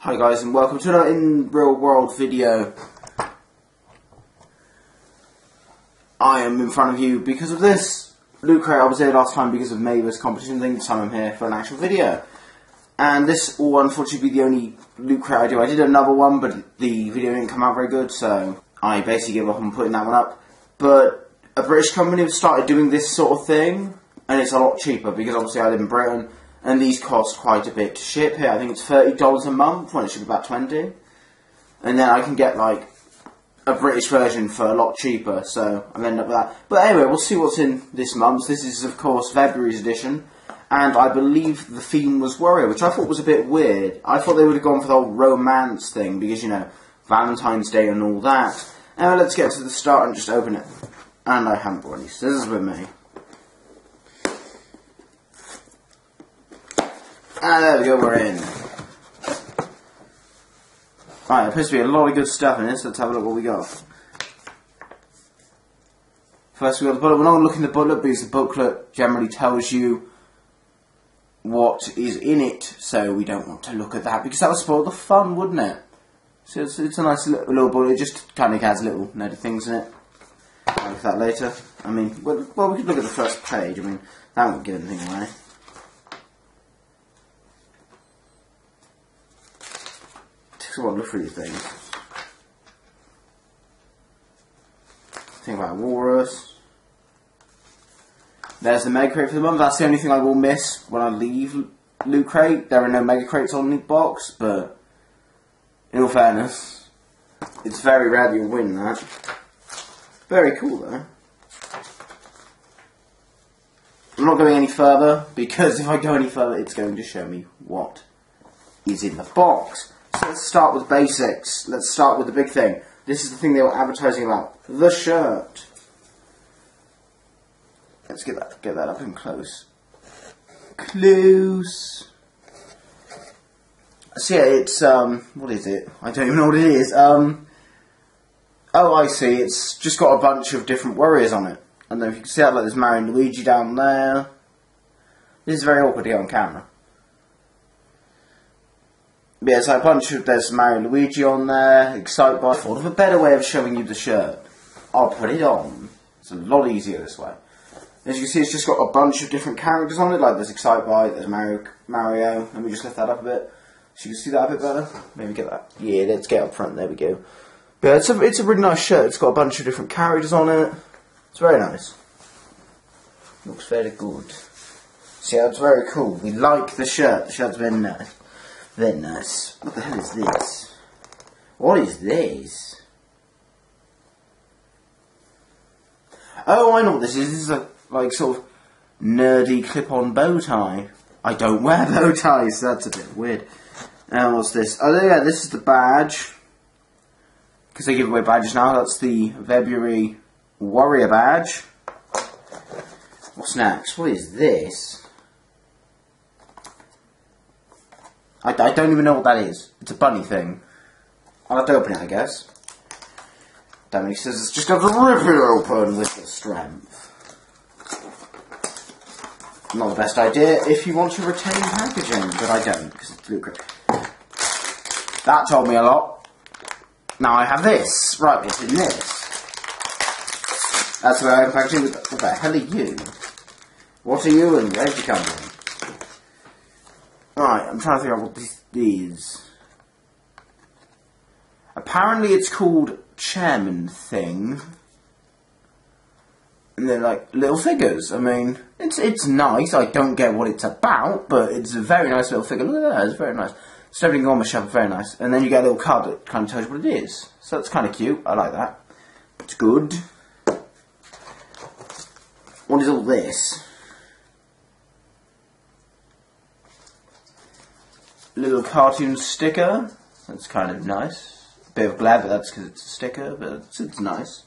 Hi guys and welcome to another in real world video. I am in front of you because of this. Loot Crate, I was here last time because of Mavis competition thing, this time I'm here for an actual video. And this will unfortunately be the only Loot Crate I do. I did another one but the video didn't come out very good so I basically gave up on putting that one up. But a British company have started doing this sort of thing and it's a lot cheaper because obviously I live in Britain and these cost quite a bit to ship here. I think it's thirty dollars a month when it should be about twenty, and then I can get like a British version for a lot cheaper. So I've ended up with that. But anyway, we'll see what's in this month's. This is of course February's edition, and I believe the theme was Warrior, which I thought was a bit weird. I thought they would have gone for the whole romance thing because you know Valentine's Day and all that. Now let's get to the start and just open it. And I haven't brought any scissors with me. Ah, there we go, we're in. Right, there appears to be a lot of good stuff in this. Let's have a look what we got. First, we got the booklet. We're not going to look in the booklet because the booklet generally tells you what is in it, so we don't want to look at that because that would spoil the fun, wouldn't it? So it's, it's a nice little, little booklet. It just kind of has little nerdy things in it. I'll look at that later. I mean, well, well, we could look at the first page. I mean, that won't give anything away. To look through these things. Think about Walrus. There's the Mega Crate for the month. That's the only thing I will miss when I leave Loot Crate. There are no Mega Crates on the box, but in all fairness, it's very rare you'll win that. Very cool though. I'm not going any further because if I go any further, it's going to show me what is in the box. Let's start with basics. Let's start with the big thing. This is the thing they were advertising about. The shirt. Let's get that get that up and close. Close. So yeah, it's um what is it? I don't even know what it is. Um Oh I see, it's just got a bunch of different warriors on it. And then if you can see that like there's Mario Luigi down there. This is very awkward get on camera. Yeah, so a bunch of there's Mario Luigi on there, Excitebike. I thought of a better way of showing you the shirt. I'll put it on. It's a lot easier this way. As you can see, it's just got a bunch of different characters on it, like there's Excitebike, there's Mario, Mario. Let me just lift that up a bit. So you can see that a bit better. Maybe get that. Yeah, let's get up front. There we go. But it's a it's a really nice shirt. It's got a bunch of different characters on it. It's very nice. Looks very good. See, that's very cool. We like the shirt. The shirt's very nice. Very nice. What the hell is this? What is this? Oh, I know what this is. This is a, like, sort of nerdy clip-on bow tie. I don't wear bow ties, that's a bit weird. Now, what's this? Oh, yeah, this is the badge. Because they give away badges now. That's the February Warrior badge. What's next? What is this? I, I don't even know what that is. It's a bunny thing. I'll have to open it, I guess. He says just got to rip it open with the strength. Not the best idea if you want to retain packaging, but I don't, because it's lucrative. That told me a lot. Now I have this. Right, what's in this? That's where I'm packaging. What the hell are you? What are you and where'd you come from? Right, I'm trying to figure out what this is. Apparently it's called Chairman Thing. And they're like little figures. I mean, it's it's nice. I don't get what it's about, but it's a very nice little figure. Look at that, it's very nice. On my shelf, very nice. And then you get a little card that kind of tells you what it is. So that's kind of cute. I like that. It's good. What is all this? Little cartoon sticker. That's kind of nice. Bit of glad, but that's because it's a sticker, but it's, it's nice.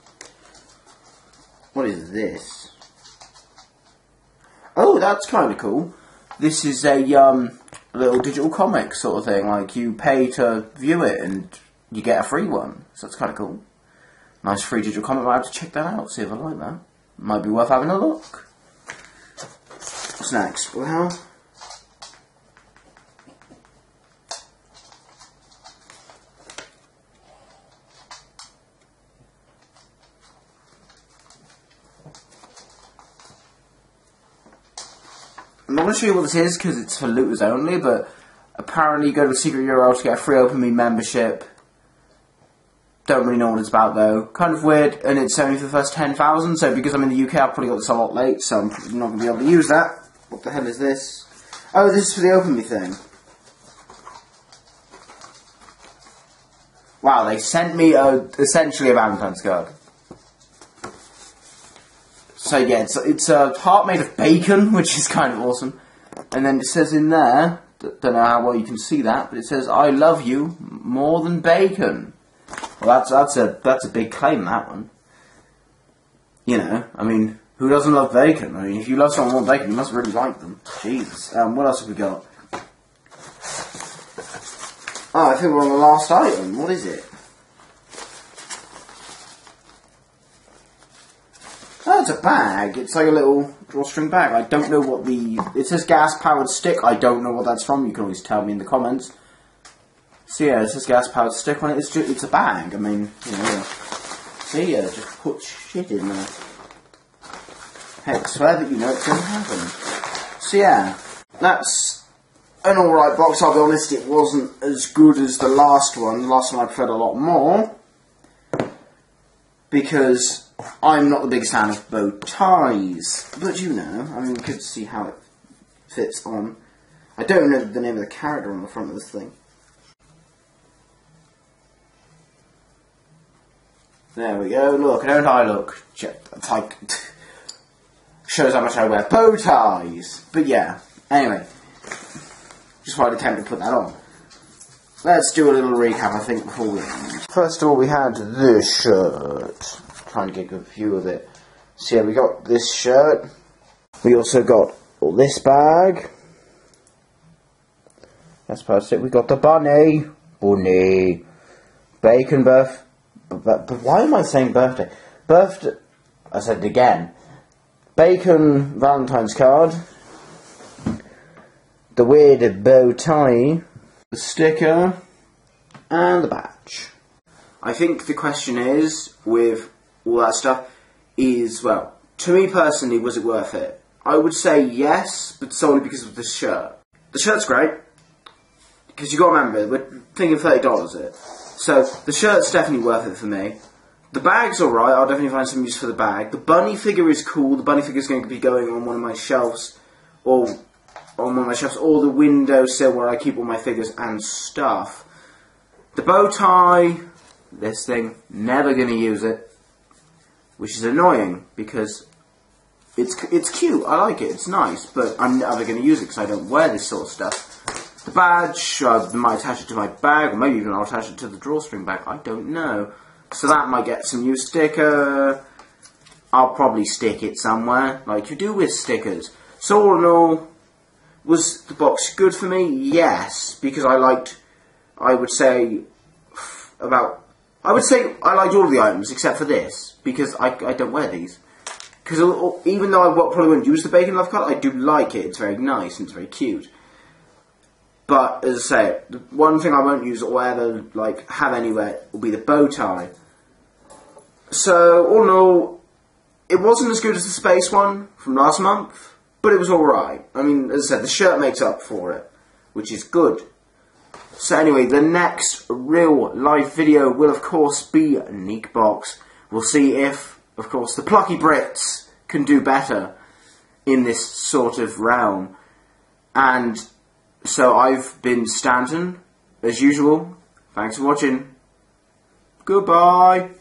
What is this? Oh, that's kind of cool. This is a um, little digital comic sort of thing. Like you pay to view it and you get a free one. So that's kind of cool. Nice free digital comic. I have to check that out. See if I like that. Might be worth having a look. What's next? Well, going to show you what this is because it's for looters only, but apparently you go to the secret URL to get a free OpenMe membership. Don't really know what it's about though. Kind of weird, and it's only for the first 10,000, so because I'm in the UK, I've probably got this a lot late, so I'm not going to be able to use that. What the hell is this? Oh, this is for the OpenMe thing. Wow, they sent me a, essentially a Valentine's card. So yeah, it's, it's a heart made of bacon, which is kind of awesome. And then it says in there, don't know how well you can see that, but it says, "I love you more than bacon." Well, that's that's a that's a big claim that one. You know, I mean, who doesn't love bacon? I mean, if you love someone more than bacon, you must really like them. Jesus. Um, what else have we got? Oh, I think we're on the last item. What is it? Oh, it's a bag. It's like a little drawstring bag. I don't know what the... It says gas-powered stick. I don't know what that's from. You can always tell me in the comments. So yeah, it says gas-powered stick on it. It's just, it's a bag. I mean, you know... See, yeah, just put shit in there. Hey, I swear that you know it's to happen. So yeah, that's an alright box. I'll be honest, it wasn't as good as the last one. The last one I preferred a lot more. Because I'm not the biggest fan of bow ties. But you know, I mean, you could see how it fits on. I don't know the name of the character on the front of this thing. There we go, look, don't I look? It's like, shows how much I wear bow ties. But yeah, anyway, just wanted to attempt to put that on. Let's do a little recap, I think, before we end. First of all, we had this shirt trying to get a good view of it. So yeah, we got this shirt. We also got this bag. That's about it. We got the bunny. Bunny. Bacon birth. But, but, but why am I saying birthday? Birthday. I said it again. Bacon Valentine's card. The weird bow tie. The sticker. And the badge. I think the question is, with all that stuff, is, well, to me personally, was it worth it? I would say yes, but solely because of the shirt. The shirt's great, because you got to remember, we're thinking $30 it. So, the shirt's definitely worth it for me. The bag's alright, I'll definitely find some use for the bag. The bunny figure is cool, the bunny figure is going to be going on one of my shelves, or on one of my shelves, or the windowsill where I keep all my figures and stuff. The bow tie, this thing, never going to use it which is annoying because it's it's cute. I like it. It's nice, but I'm never going to use it because I don't wear this sort of stuff. The badge, I might attach it to my bag, or maybe even I'll attach it to the drawstring bag. I don't know. So that might get some new sticker. I'll probably stick it somewhere, like you do with stickers. So all in all, was the box good for me? Yes, because I liked, I would say, about, I would say I liked all of the items except for this because I, I don't wear these. Because even though I probably wouldn't use the bacon love cut, I do like it. It's very nice and it's very cute. But as I say, the one thing I won't use or ever like have anywhere will be the bow tie. So all in all, it wasn't as good as the space one from last month, but it was alright. I mean, as I said, the shirt makes up for it, which is good. So anyway, the next real live video will of course be Geek Box. We'll see if, of course, the plucky Brits can do better in this sort of realm. And so I've been Stanton, as usual. Thanks for watching. Goodbye.